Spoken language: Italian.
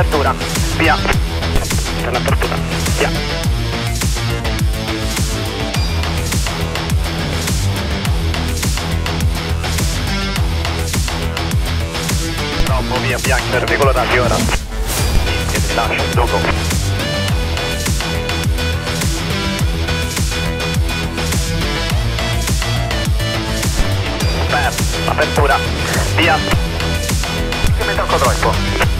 apertura, via. Per l'apertura, via. Troppo, via, bianchi, da ora. E ti lascio, dopo. Per, apertura, via. Che mi tocco troppo.